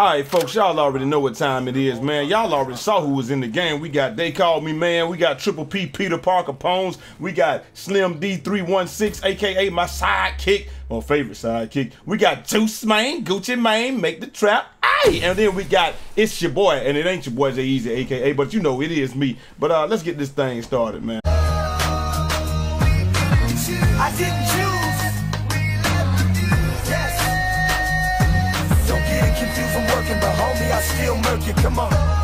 All right, folks, y'all already know what time it is, man. Y'all already saw who was in the game. We got They Called Me Man. We got Triple P Peter Parker Pones. We got Slim D316, aka my sidekick, my favorite sidekick. We got Juice Man, Gucci Man, Make the Trap. Aye. And then we got It's Your Boy, and it ain't your boy Jai Eazy, aka, but you know it is me. But uh, let's get this thing started, man. You. Come on.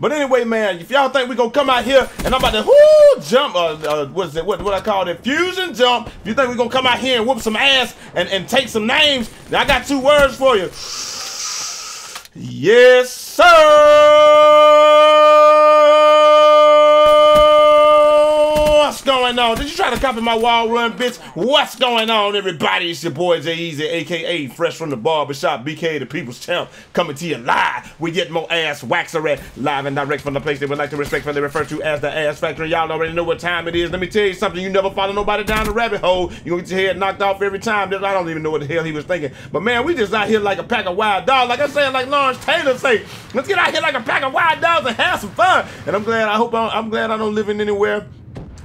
But anyway, man, if y'all think we gonna come out here and I'm about to whoo jump, uh, uh what is it? What what I call it? Fusion jump. If you think we gonna come out here and whoop some ass and and take some names, I got two words for you. Yes, sir. What's going on? Did you try to copy my wall run, bitch? What's going on, everybody? It's your boy Jai Eazy, aka Fresh from the Barbershop, BK, the People's Champ, coming to you live. We get more ass waxer live and direct from the place they would like to respectfully refer to as the Ass Factory. Y'all already know what time it is. Let me tell you something. You never follow nobody down the rabbit hole. You gonna get your head knocked off every time. I don't even know what the hell he was thinking. But man, we just out here like a pack of wild dogs. Like I said, like Lawrence Taylor say, let's get out here like a pack of wild dogs and have some fun. And I'm glad. I hope I, I'm glad I don't live in anywhere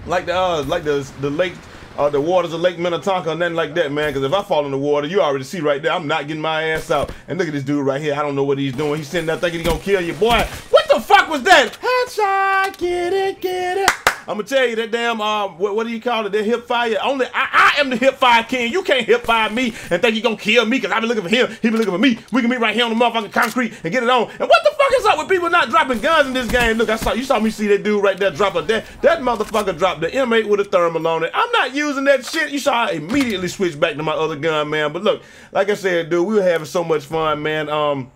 like the uh, like the the lake. Uh, the waters of Lake Minnetonka or nothing like that, man. Because if I fall in the water, you already see right there, I'm not getting my ass out. And look at this dude right here. I don't know what he's doing. He's sitting there thinking he's gonna kill you, boy. What the fuck was that? Headshot, get it, get it. I'm gonna tell you that damn um what, what do you call it? That hip fire. Only I, I am the hip fire king. You can't hip fire me and think you gonna kill me because I've been looking for him. He been looking for me. We can meet right here on the motherfucking concrete and get it on. And what the fuck is up with people not dropping guns in this game? Look, I saw you saw me see that dude right there drop a that that motherfucker dropped the M8 with a thermal on it. I'm not using that shit. You saw I immediately switched back to my other gun, man. But look, like I said, dude, we were having so much fun, man. Um.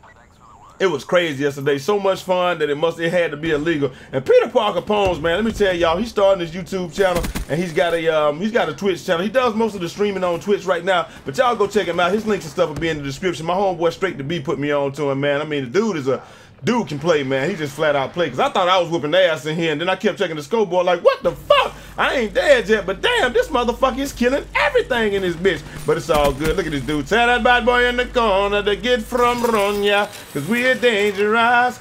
It was crazy yesterday. So much fun that it must it had to be illegal. And Peter Parker Pones, man, let me tell y'all, he's starting his YouTube channel and he's got a um he's got a Twitch channel. He does most of the streaming on Twitch right now. But y'all go check him out. His links and stuff will be in the description. My homeboy Str8t2b put me on to him, man. I mean, the dude is a dude can play, man. He just flat out play. Cause I thought I was whooping ass in here, and then I kept checking the scoreboard, like, what the fuck? I ain't dead yet, but damn, this motherfucker is killing everything in this bitch. But it's all good. Look at this dude. Tell that bad boy in the corner to get from Ronya, cause we're dangerous.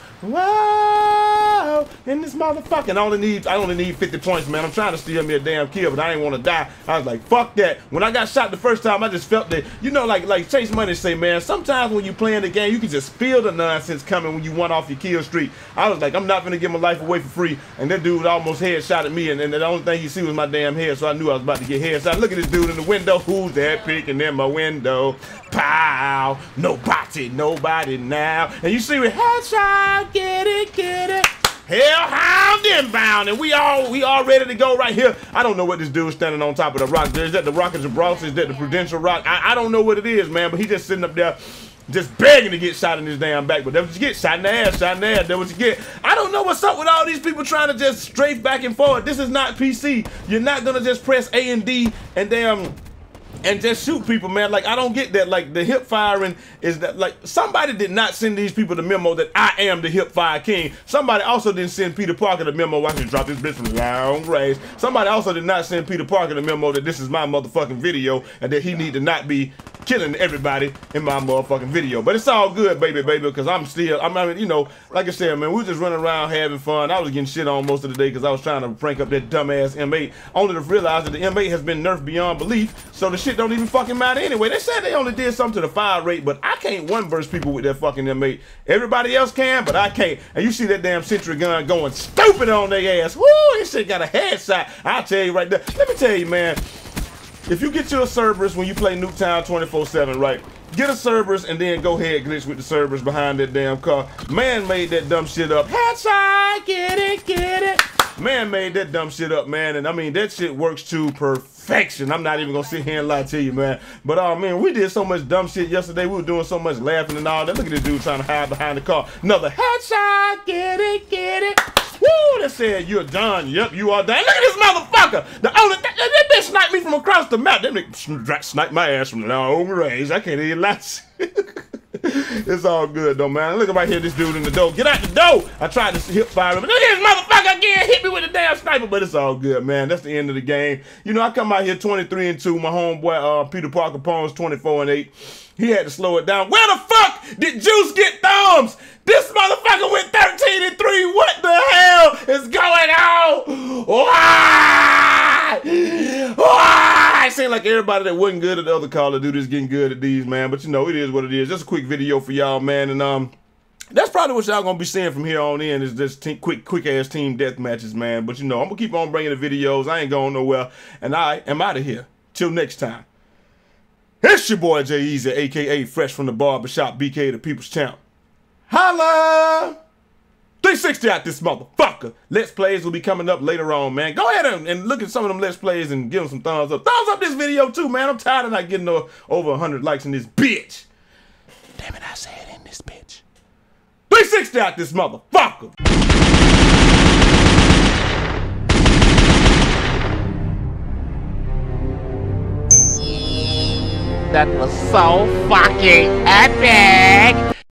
Wow, in this motherfucking, I only need, I only need 50 points, man. I'm trying to steal me a damn kill, but I ain't want to die. I was like, fuck that. When I got shot the first time, I just felt that, you know, like like Chase Money say, man. Sometimes when you playing the game, you can just feel the nonsense coming when you want off your kill streak. I was like, I'm not gonna give my life away for free, and that dude almost headshot at me, and, and the only thing he see was my damn head, so I knew I was about to get headshot. Look at this dude in the window. Who's that peeking in my window? Pow! Nobody, nobody now. And you see me headshot, get it, get it. Hellhound inbound, and we all we all ready to go right here. I don't know what this dude is standing on top of the rock. Is that the Rock of Gibraltar? Is that the Prudential Rock? I, I don't know what it is, man. But he's just sitting up there, just begging to get shot in his damn back. But that's what you get, shot in the ass, shot in the ass. That's what you get. I don't know what's up with all these people trying to just strafe back and forth. This is not PC. You're not gonna just press A and D and damn and just shoot people, man. Like I don't get that. Like the hip firing is that like somebody did not send these people the memo that I am the hip fire king. Somebody also didn't send Peter Parker the memo. I can drop this bitch from long range. Somebody also did not send Peter Parker the memo that this is my motherfucking video and that he need to not be killing everybody in my motherfucking video. But it's all good, baby, baby, because I'm still, I'm, I mean, you know, like I said, man, we just running around having fun. I was getting shit on most of the day because I was trying to prank up that dumbass M8, only to realize that the M8 has been nerfed beyond belief, so the shit don't even fucking matter anyway. They said they only did something to the fire rate, but I can't one verse people with that fucking M8. Everybody else can, but I can't. And you see that damn sentry gun going stupid on their ass. Woo, this shit got a headshot. I'll tell you right there. Let me tell you, man. If you get you a Cerberus when you play Nuketown 24-7, right? Get a Cerberus and then go ahead glitch with the Cerberus behind that damn car. Man made that dumb shit up. Headshot, get it, get it. Man made that dumb shit up, man. And I mean, that shit works to perfection. I'm not even gonna sit here and lie to you, man. But oh man, we did so much dumb shit yesterday. We were doing so much laughing and all that. Look at this dude trying to hide behind the car. Another headshot, get it, get it. Woo, they said you're done. Yep, you are done. Look at this motherfucker. The only that, that bitch sniped me from across the map. That nigga sniped my ass from long range. I can't even lie. it's all good though, man. Look at right here, this dude in the door. Get out the door. I tried to hip fire him. Look at this motherfucker again. Hit me with a damn sniper, but it's all good, man. That's the end of the game. You know, I come out here 23 and 2. My homeboy, uh, Peter Parker Pons, 24 and 8. He had to slow it down. Where the fuck did Juice get thumbs? This motherfucker went 13 and 3. What the hell is going on? Why? Why? It seems like everybody that wasn't good at the other Call of Duty is getting good at these, man. But you know, it is what it is. Just a quick video for y'all, man. And um, that's probably what y'all gonna be seeing from here on in is just te- quick, quick ass team death matches, man. But you know, I'm gonna keep on bringing the videos. I ain't going nowhere, and I am out of here. Till next time. It's your boy Jai Eazy, aka Fresh from the Barbershop, BK the People's Champ. Holla! 360 out this motherfucker. Let's Plays will be coming up later on, man. Go ahead and, and look at some of them Let's Plays and give them some thumbs up. Thumbs up this video too, man. I'm tired of not getting over 100 likes in this bitch. Damn it, I said bitch. 360 out this motherfucker. That was so fucking epic!